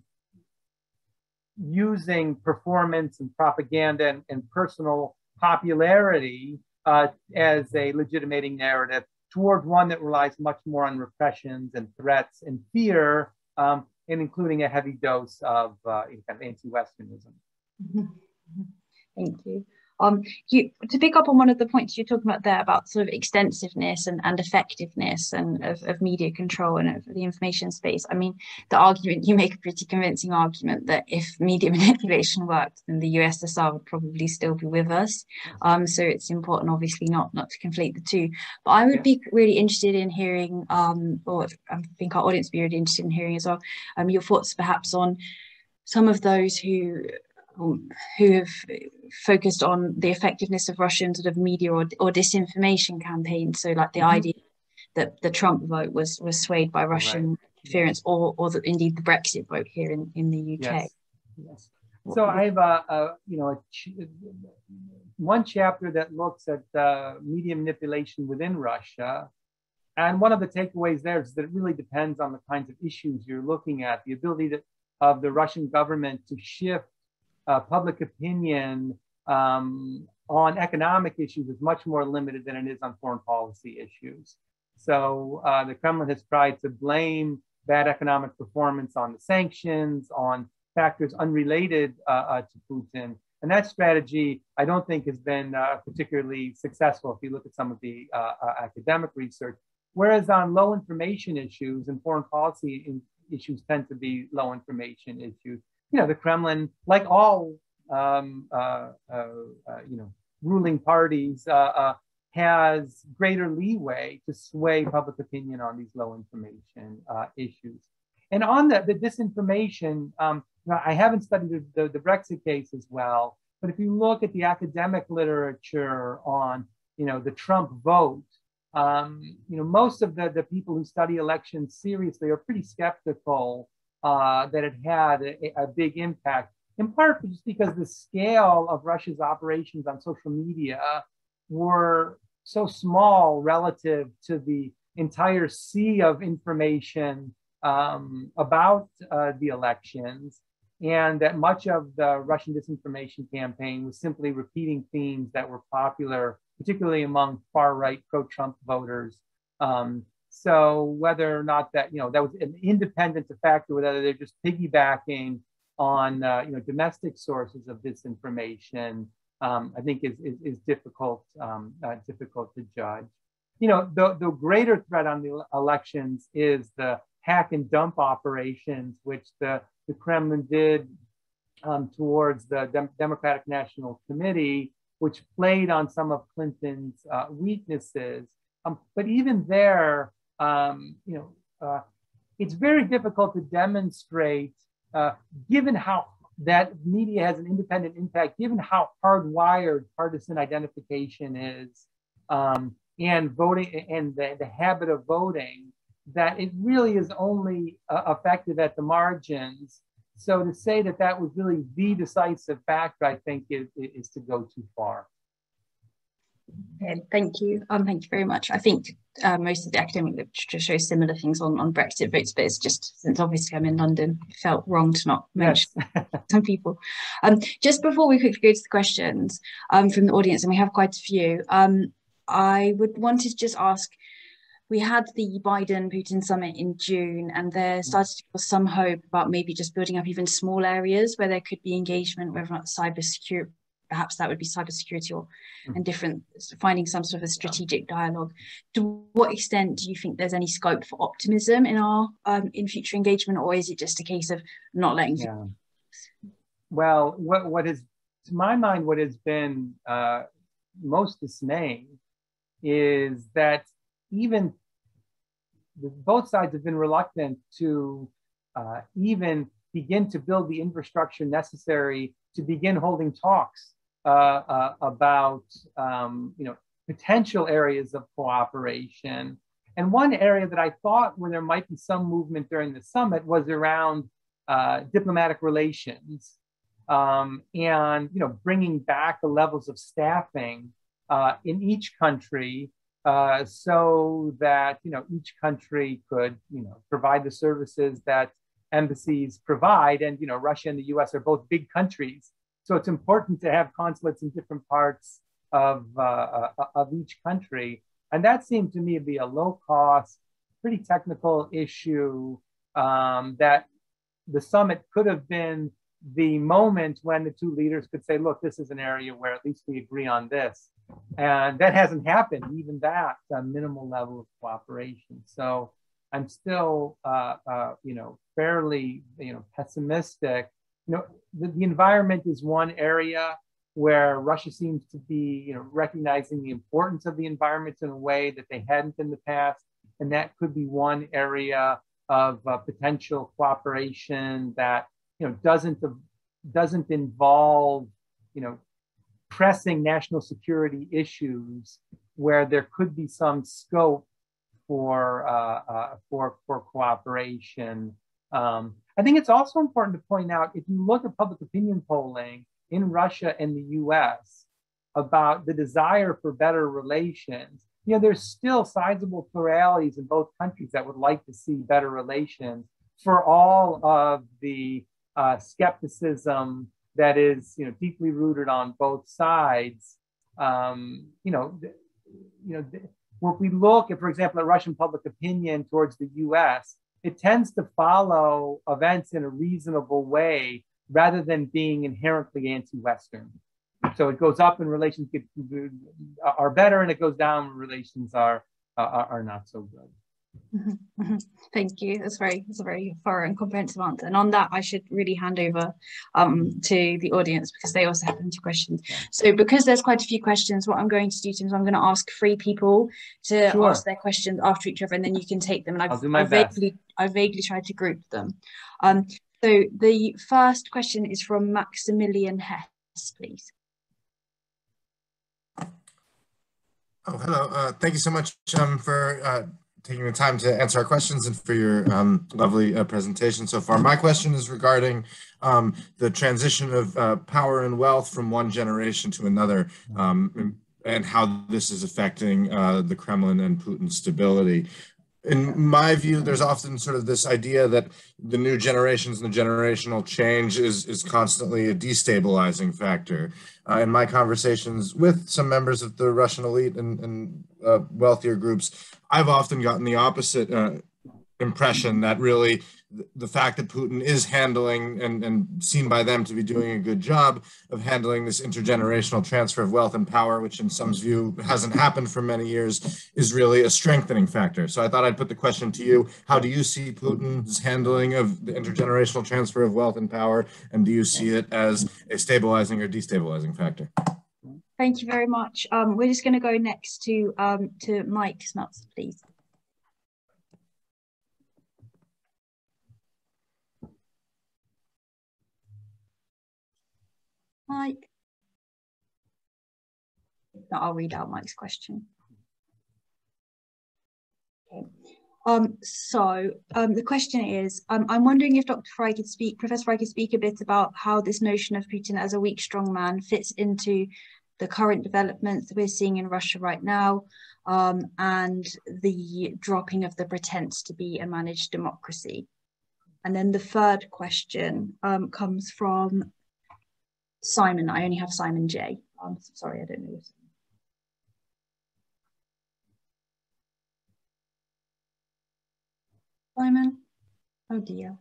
using performance and propaganda and, and personal popularity uh, as a legitimating narrative toward one that relies much more on repressions and threats and fear, um, and including a heavy dose of uh, kind of anti-Westernism. Thank you. Um, you, to pick up on one of the points you're talking about there about sort of extensiveness and, and effectiveness and of, of media control and of the information space. I mean, the argument you make a pretty convincing argument that if media manipulation worked, then the USSR would probably still be with us. Um, so it's important, obviously, not not to conflate the two. But I would yeah. be really interested in hearing, um, or I think our audience would be really interested in hearing as well, um, your thoughts perhaps on some of those who who have focused on the effectiveness of Russian sort of media or, or disinformation campaigns. So, like the mm-hmm. idea that the Trump vote was was swayed by Russian right. interference, or or the, indeed the Brexit vote here in, in the UK. Yes. yes. So I have a, a you know a ch- one chapter that looks at uh, media manipulation within Russia, and one of the takeaways there is that it really depends on the kinds of issues you're looking at. The ability to, of the Russian government to shift uh, public opinion um, on economic issues is much more limited than it is on foreign policy issues. So uh, the Kremlin has tried to blame bad economic performance on the sanctions, on factors unrelated uh, uh to Putin. And that strategy, I don't think, has been uh, particularly successful if you look at some of the uh, academic research. Whereas on low information issues and foreign policy in issues tend to be low information issues, you know, the Kremlin, like all, um, uh, uh, uh you know, ruling parties, uh, uh, has greater leeway to sway public opinion on these low information issues. And on the, the disinformation, um, I haven't studied the, the, the, Brexit case as well, but if you look at the academic literature on, you know, the Trump vote, um, you know, most of the, the people who study elections seriously are pretty skeptical uh, that it had a, a, big impact, in part just because the scale of Russia's operations on social media were so small relative to the entire sea of information um, about uh, the elections, and that much of the Russian disinformation campaign was simply repeating themes that were popular, particularly among far right pro Trump voters. Um, so whether or not that, you know, that was an independent factor, whether they're just piggybacking on, uh, you know, domestic sources of disinformation, um, I think is, is, is difficult, um, uh, difficult to judge. You know, the, the greater threat on the elections is the hack and dump operations, which the, the Kremlin did um, towards the Dem Democratic National Committee, which played on some of Clinton's uh, weaknesses. Um, but even there, um, you know, uh, it's very difficult to demonstrate, uh, given how that media has an independent impact, given how hardwired partisan identification is, um, and voting and the, the, habit of voting, that it really is only uh, effective at the margins. So to say that that was really the decisive factor, I think, is, is to go too far. Okay, thank you. Um, thank you very much. I think uh, most of the academic literature shows similar things on, on Brexit votes, but it's just since obviously I'm in London, it felt wrong to not mention yes. some people. Um, just before we quickly go to the questions um, from the audience, and we have quite a few, um, I would want to just ask we had the Biden Putin summit in June, and there started to be some hope about maybe just building up even small areas where there could be engagement, whether or not cyber security, perhaps that would be cybersecurity or mm. and different finding some sort of a strategic dialogue. To what extent do you think there's any scope for optimism in our um, in future engagement, or is it just a case of not letting? Yeah. Well, what what is to my mind, what has been uh, most dismaying is that even both sides have been reluctant to uh, even begin to build the infrastructure necessary to begin holding talks uh, uh, about um, you know potential areas of cooperation. And one area that I thought where there might be some movement during the summit was around uh, diplomatic relations um, and you know bringing back the levels of staffing uh, in each country uh, so that you know each country could you know provide the services that embassies provide and you know russia and the us are both big countries so it's important to have consulates in different parts of, uh, uh, of each country. And that seemed to me to be a low cost, pretty technical issue um, that the summit could have been the moment when the two leaders could say, look, this is an area where at least we agree on this. And that hasn't happened, even that a minimal level of cooperation. So I'm still, uh, uh, you know, fairly, you know, pessimistic you know, the, the environment is one area where Russia seems to be, you know, recognizing the importance of the environment in a way that they hadn't in the past, and that could be one area of uh, potential cooperation that you know doesn't doesn't involve, you know, pressing national security issues where there could be some scope for uh, uh, for for cooperation. Um, I think it's also important to point out if you look at public opinion polling in Russia and the US about the desire for better relations, you know, there's still sizable pluralities in both countries that would like to see better relations for all of the uh, skepticism that is, you know, deeply rooted on both sides. Um, you know, you know, if we look at, for example, at Russian public opinion towards the U.S., it tends to follow events in a reasonable way rather than being inherently anti-Western. So it goes up and relations are better, and it goes down when relations are, are, are not so good. Mm-hmm, mm-hmm. Thank you. That's very that's a very thorough and comprehensive answer. And on that, I should really hand over um, to the audience because they also have plenty of questions. So because there's quite a few questions, what I'm going to do, Tim, is I'm going to ask three people to sure. ask their questions after each other, and then you can take them. And I've, I'll do my I vaguely I vaguely tried to group them. Um, so the first question is from Maximilian Hess, please. Oh, hello. Uh, thank you so much um, for uh, taking the time to answer our questions and for your um, lovely uh, presentation so far. My question is regarding um, the transition of uh, power and wealth from one generation to another um, and how this is affecting uh, the Kremlin and Putin's stability in my view, there's often sort of this idea that the new generations and the generational change is, is constantly a destabilizing factor. Uh, in my conversations with some members of the Russian elite and, and uh, wealthier groups, I've often gotten the opposite uh, impression that really the fact that Putin is handling and, and seen by them to be doing a good job of handling this intergenerational transfer of wealth and power, which in some's view hasn't happened for many years, is really a strengthening factor. So I thought I'd put the question to you. How do you see Putin's handling of the intergenerational transfer of wealth and power? And do you see it as a stabilizing or destabilizing factor? Thank you very much. Um, we're just going to go next to um, to Mike Snuts, please. Mike? No, I'll read out Mike's question. Okay. Um, so um, the question is, um, I'm wondering if Dr. Frye could speak, Professor Frye could speak a bit about how this notion of Putin as a weak, strong man fits into the current developments we're seeing in Russia right now, um, and the dropping of the pretense to be a managed democracy. And then the third question um, comes from Simon. I only have Simon J. I'm sorry, I don't know. Simon? Oh dear.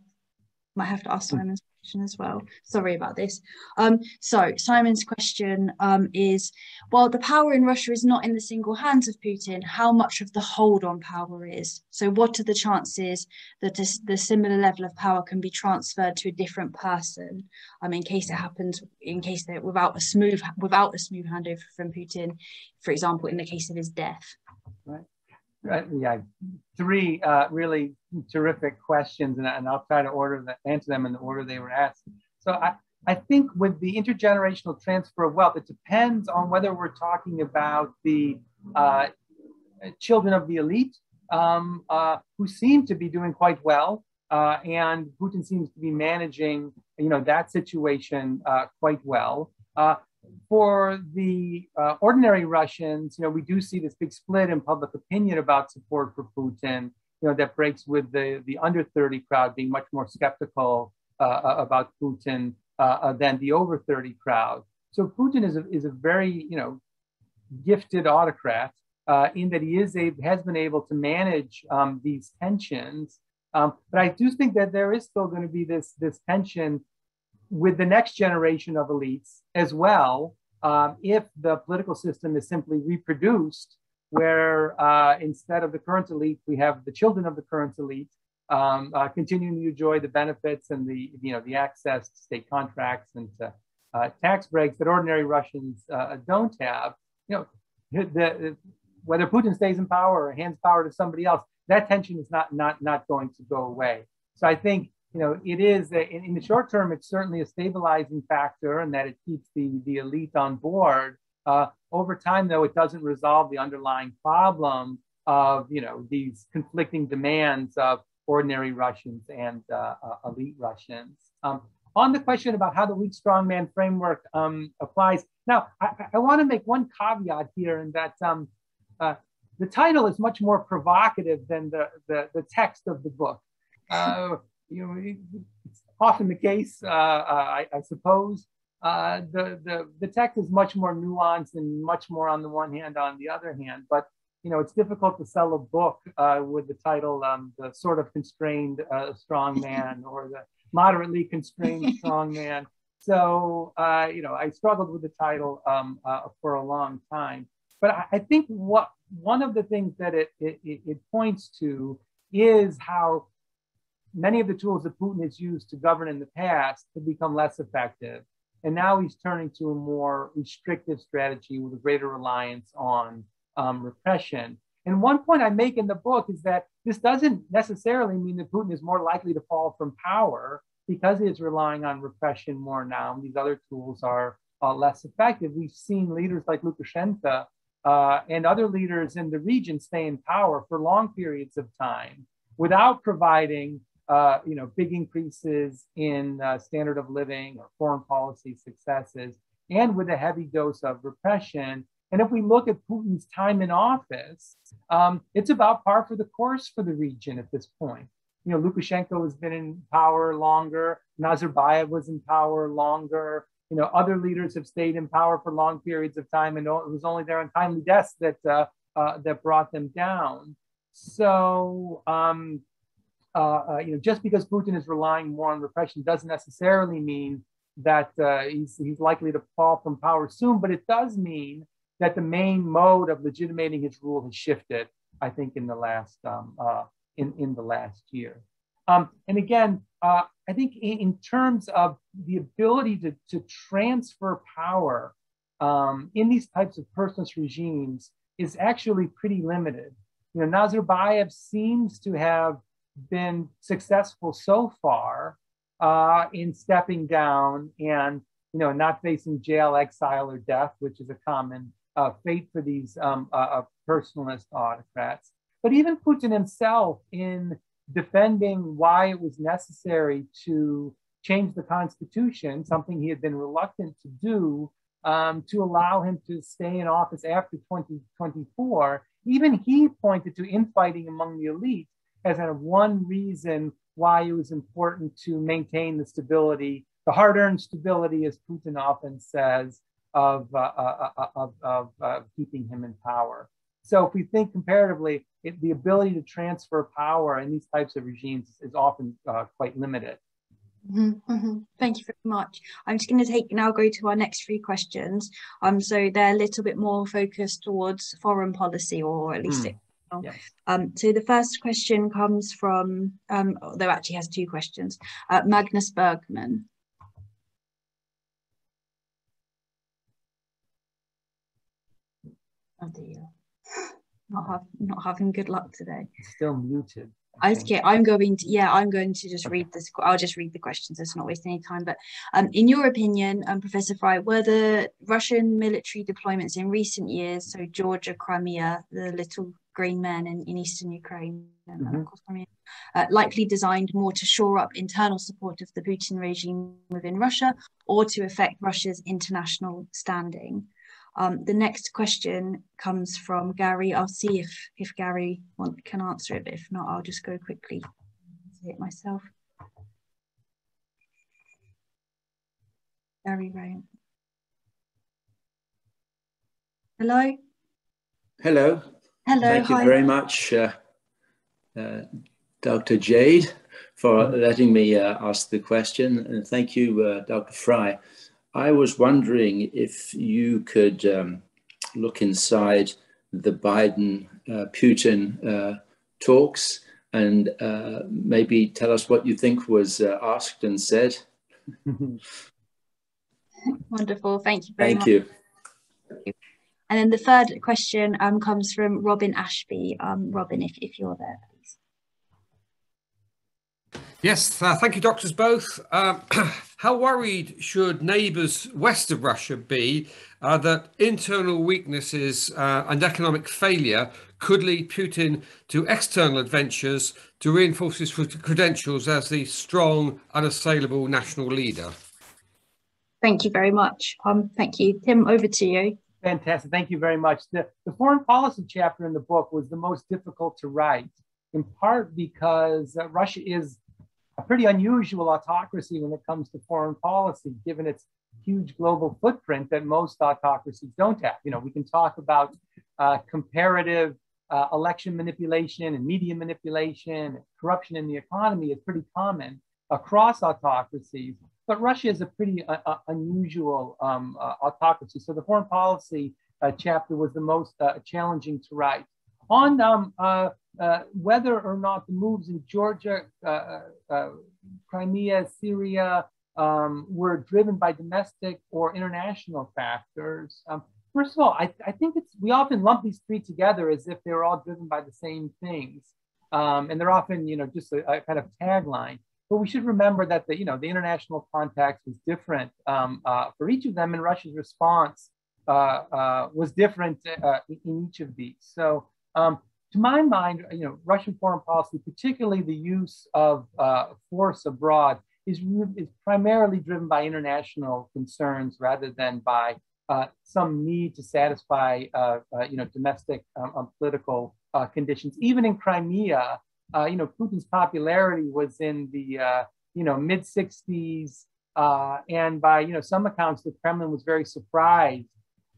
Might have to ask hmm. Simon's question as well. Sorry about this. Um, so Simon's question um, is, while the power in Russia is not in the single hands of Putin, how much of the hold on power is? So what are the chances that a, the similar level of power can be transferred to a different person um, in case it happens, in case that without a smooth, without a smooth handover from Putin, for example, in the case of his death? Right. Right. Yeah, three uh, really terrific questions, and, and I'll try to order the, answer them in the order they were asked. So I, I think with the intergenerational transfer of wealth, it depends on whether we're talking about the uh, children of the elite um, uh, who seem to be doing quite well, uh, and Putin seems to be managing, you know, that situation uh, quite well. For the uh, ordinary Russians, you know, we do see this big split in public opinion about support for Putin. You know, that breaks with the the under 30 crowd being much more skeptical uh, uh about Putin uh, uh, than the over 30 crowd. So Putin is a, is a very you know gifted autocrat uh, in that he is a has been able to manage um, these tensions. Um, but I do think that there is still going to be this this tension with the next generation of elites as well, um, if the political system is simply reproduced, where uh, instead of the current elite, we have the children of the current elite um, uh, continuing to enjoy the benefits and the you know the access to state contracts and to uh, tax breaks that ordinary Russians uh, don't have. You know, the, whether Putin stays in power or hands power to somebody else, that tension is not not not going to go away. So I think you know, it is a, in, in, the short term, it's certainly a stabilizing factor and that it keeps the, the elite on board. Uh, over time, though, it doesn't resolve the underlying problem of, you know, these conflicting demands of ordinary Russians and uh, uh, elite Russians. Um, on the question about how the weak strongman framework um, applies, now I, I want to make one caveat here in that um, uh, the title is much more provocative than the, the, the text of the book. Uh, you know, it's often the case, uh, uh, I, I, suppose. Uh, the, the, the text is much more nuanced and much more on the one hand, on the other hand. But, you know, it's difficult to sell a book uh, with the title, um, The Sort of Constrained uh, Strong Man or The Moderately Constrained Strong Man. So, uh, you know, I struggled with the title um, for a long time. But I, I, think what one of the things that it, it, it points to is how many of the tools that Putin has used to govern in the past have become less effective. And now he's turning to a more restrictive strategy with a greater reliance on um, repression. And one point I make in the book is that this doesn't necessarily mean that Putin is more likely to fall from power because he is relying on repression more now. These other tools are uh, less effective. We've seen leaders like Lukashenko uh, and other leaders in the region stay in power for long periods of time without providing uh, you know, big increases in uh, standard of living or foreign policy successes, and with a heavy dose of repression. And if we look at Putin's time in office, um, it's about par for the course for the region at this point. You know, Lukashenko has been in power longer. Nazarbayev was in power longer. You know, other leaders have stayed in power for long periods of time, and it was only their untimely deaths that uh, uh that brought them down. So, um, you know, just because Putin is relying more on repression doesn't necessarily mean that uh, he's, he's likely to fall from power soon, but it does mean that the main mode of legitimating his rule has shifted, I think, in the last, um, uh, in, in the last year. Um, and again, uh, I think in, in, terms of the ability to, to transfer power um, in these types of personalist regimes is actually pretty limited. You know, Nazarbayev seems to have been successful so far uh, in stepping down and you know not facing jail, exile, or death, which is a common uh, fate for these um, uh, uh personalist autocrats. But even Putin himself, in defending why it was necessary to change the constitution, something he had been reluctant to do um, to allow him to stay in office after 2024. Even he pointed to infighting among the elite as kind of one reason why it was important to maintain the stability, the hard-earned stability, as Putin often says, of, uh, uh, uh of, of uh, keeping him in power. So if we think comparatively, it, the ability to transfer power in these types of regimes is often uh, quite limited. Mm-hmm, mm-hmm. Thank you very much. I'm just going to take now go to our next three questions. Um, so they're a little bit more focused towards foreign policy, or at least mm. it. Yes. Um, so the first question comes from, um, although actually has two questions, uh, Magnus Bergman. Oh dear, not have not having good luck today. Still muted. Okay, I'm going to, yeah, I'm going to just read this. I'll just read the questions. Let's not waste any time. But um, in your opinion, um, Professor Frye, were the Russian military deployments in recent years, so Georgia, Crimea, the little green men in, in eastern Ukraine, and mm-hmm. of course Crimea, uh, likely designed more to shore up internal support of the Putin regime within Russia or to affect Russia's international standing? Um, the next question comes from Gary. I'll see if, if Gary want, can answer it, but if not, I'll just go quickly see it myself. Gary Ryan. Hello? Hello. Hello. Thank you very much, uh, uh, Dr. Jade, for letting me uh, ask the question. And thank you, uh, Dr. Frye. I was wondering if you could um, look inside the Biden uh, Putin uh, talks and uh, maybe tell us what you think was uh, asked and said. Wonderful. Thank you very Thank much. you. And then the third question um, comes from Robin Ashby. Um, Robin, if, if you're there. Please. Yes, uh, thank you, doctors both. Um, how worried should neighbours west of Russia be uh, that internal weaknesses uh, and economic failure could lead Putin to external adventures to reinforce his credentials as the strong, unassailable national leader? Thank you very much. Um, thank you. Tim, over to you. Fantastic. Thank you very much. The, the foreign policy chapter in the book was the most difficult to write, in part because uh, Russia is a pretty unusual autocracy when it comes to foreign policy, given its huge global footprint that most autocracies don't have. You know, we can talk about uh, comparative uh, election manipulation and media manipulation, corruption in the economy is pretty common across autocracies. But Russia is a pretty uh, uh unusual um, uh, autocracy. So the foreign policy uh, chapter was the most challenging to write. On um, uh, whether or not the moves in Georgia, uh, uh, Crimea, Syria um, were driven by domestic or international factors. Um, first of all, I, I, think it's we often lump these three together as if they're all driven by the same things, um, and they're often you know just a, a, kind of tagline. But we should remember that the you know the international context was different um, uh, for each of them, and Russia's response uh, uh, was different in each of these. So. Um, to my mind, you know, Russian foreign policy, particularly the use of uh, force abroad, is, is primarily driven by international concerns rather than by uh, some need to satisfy, uh, uh you know, domestic um, um political uh, conditions. Even in Crimea, uh, you know, Putin's popularity was in the, uh, you know, mid 60s, Uh, and by, you know, some accounts, the Kremlin was very surprised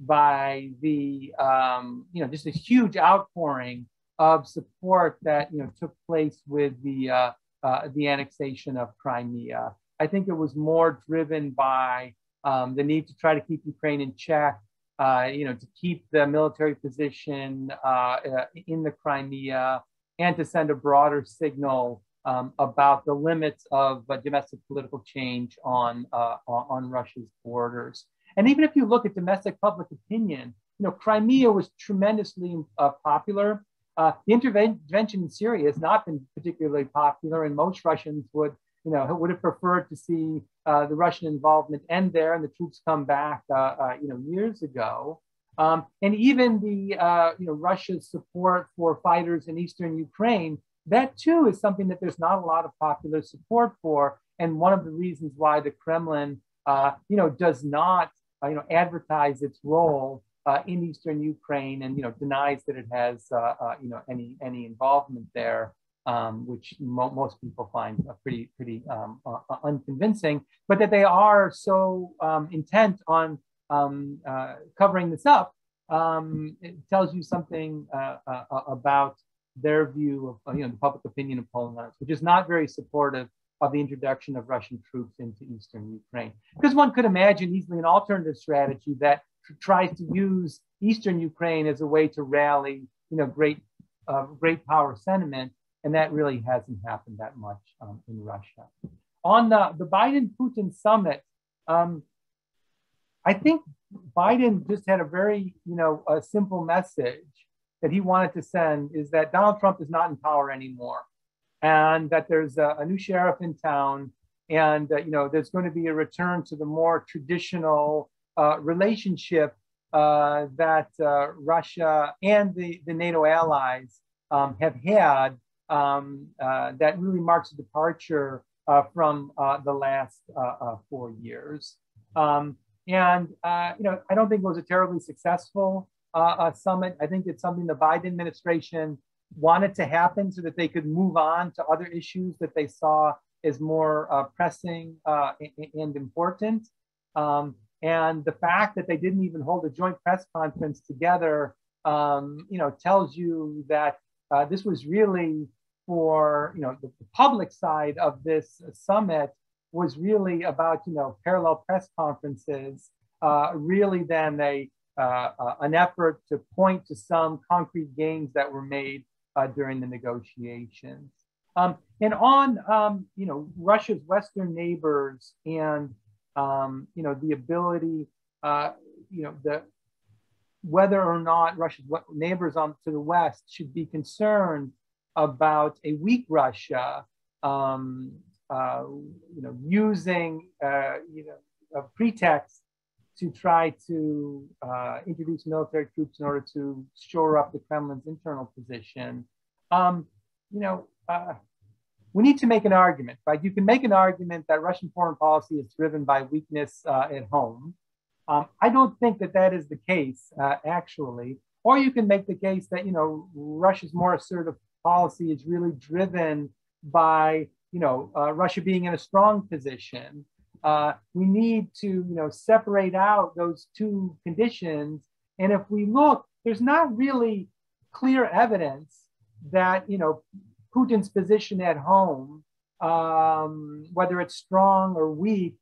by the, um, you know, just a huge outpouring of support that you know took place with the uh, uh, the annexation of Crimea. I think it was more driven by um, the need to try to keep Ukraine in check, uh, you know, to keep the military position in the Crimea, and to send a broader signal um, about the limits of uh, domestic political change on on Russia's borders. And even if you look at domestic public opinion, you know, Crimea was tremendously popular uh, the intervention in Syria has not been particularly popular, and most Russians would, you know, would have preferred to see uh, the Russian involvement end there and the troops come back, uh, uh you know, years ago. Um, and even the, uh, you know, Russia's support for fighters in eastern Ukraine, that too is something that there's not a lot of popular support for, and one of the reasons why the Kremlin, uh, you know, does not uh, you know, advertise its role uh, in eastern Ukraine and you know denies that it has uh, uh, you know any any involvement there, um, which mo most people find pretty pretty um, unconvincing. But that they are so um, intent on um, covering this up, um, it tells you something about their view of you know the public opinion of Poland which is not very supportive of the introduction of Russian troops into eastern Ukraine. Because one could imagine easily an alternative strategy that tries to use eastern Ukraine as a way to rally, you know, great, uh, great power sentiment, and that really hasn't happened that much um, in Russia. On the, the Biden-Putin summit, um, I think Biden just had a very, you know, a simple message that he wanted to send is that Donald Trump is not in power anymore and that there's a, a new sheriff in town, and uh, you know there's going to be a return to the more traditional uh, relationship uh, that uh, Russia and the, the NATO allies um, have had um, uh, that really marks a departure uh, from the last four years. Um, and you know, I don't think it was a terribly successful summit. I think it's something the Biden administration wanted to happen so that they could move on to other issues that they saw as more uh, pressing uh, and important. Um, and the fact that they didn't even hold a joint press conference together, um, you know, tells you that uh, this was really for, you know, the public side of this summit was really about, you know, parallel press conferences, uh, really then a, uh, uh, an effort to point to some concrete gains that were made uh, during the negotiations. Um, and on, um, you know, Russia's Western neighbors and, um, you know, the ability, uh, you know, the whether or not Russia's neighbors on to the West should be concerned about a weak Russia, um, uh, you know, using, uh, you know, a pretext to try to uh, introduce military troops in order to shore up the Kremlin's internal position. Um, you know, uh, we need to make an argument, right? You can make an argument that Russian foreign policy is driven by weakness uh, at home. Um, I don't think that that is the case, uh, actually. Or you can make the case that, you know, Russia's more assertive policy is really driven by, you know, uh, Russia being in a strong position uh, we need to, you know, separate out those two conditions. And if we look, there's not really clear evidence that, you know, Putin's position at home, um, whether it's strong or weak,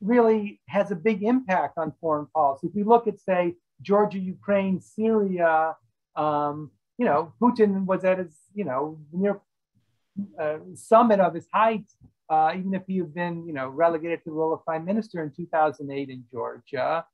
really has a big impact on foreign policy. If we look at, say, Georgia, Ukraine, Syria, um, you know, Putin was at his, you know, near uh, summit of his height uh, even if you've been, you know, relegated to the role of prime minister in 2008 in Georgia.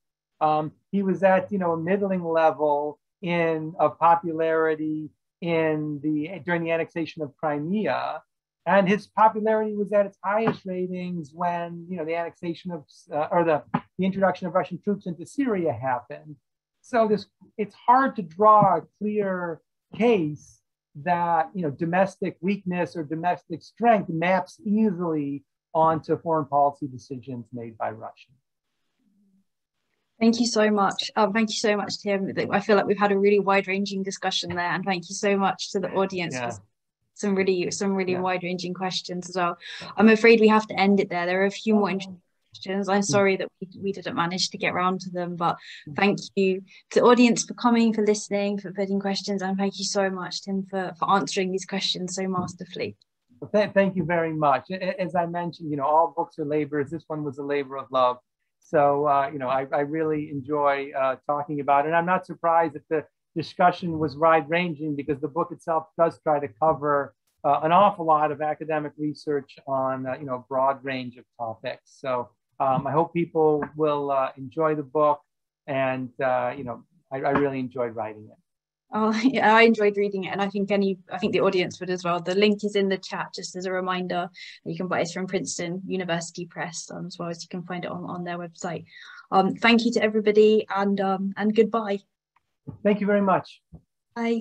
Um, he was at, you know, a middling level in of popularity in the during the annexation of Crimea, and his popularity was at its highest ratings when, you know, the annexation of uh, or the the introduction of Russian troops into Syria happened. So this it's hard to draw a clear case that you know domestic weakness or domestic strength maps easily onto foreign policy decisions made by Russia. Thank you so much. Um, thank you so much, Tim. I feel like we've had a really wide-ranging discussion there, and thank you so much to the audience yeah. for some really some really yeah. wide-ranging questions as well. I'm afraid we have to end it there. There are a few more questions. I'm hmm. sorry that we, we didn't manage to get around to them, but thank you to the audience for coming, for listening, for putting questions, and thank you so much, Tim, for, for answering these questions so masterfully. thank you very much. As I mentioned, you know, all books are labors. This one was a labor of love. So, uh, you know, I, I really enjoy uh, talking about it. And I'm not surprised that the discussion was wide ranging because the book itself does try to cover uh, an awful lot of academic research on, uh, you know, a broad range of topics. So um, I hope people will uh, enjoy the book, and uh, you know, I, I, really enjoyed writing it. Oh yeah, I enjoyed reading it, and I think any, I think the audience would as well. The link is in the chat, just as a reminder. You can buy it from Princeton University Press, um, as well as you can find it on on their website. Um, thank you to everybody, and um, and goodbye. Thank you very much. Bye.